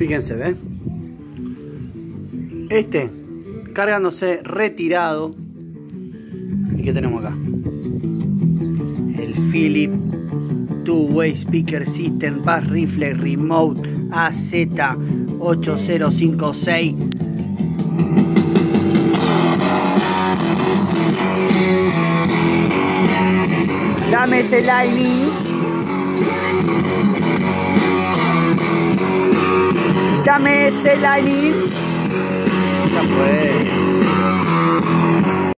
Fíjense, ¿ven? Este, cargándose retirado. ¿Y qué tenemos acá? El Philip Two-Way Speaker System Bass Rifle Remote AZ8056 Dame ese lightning. Dame ese lightning.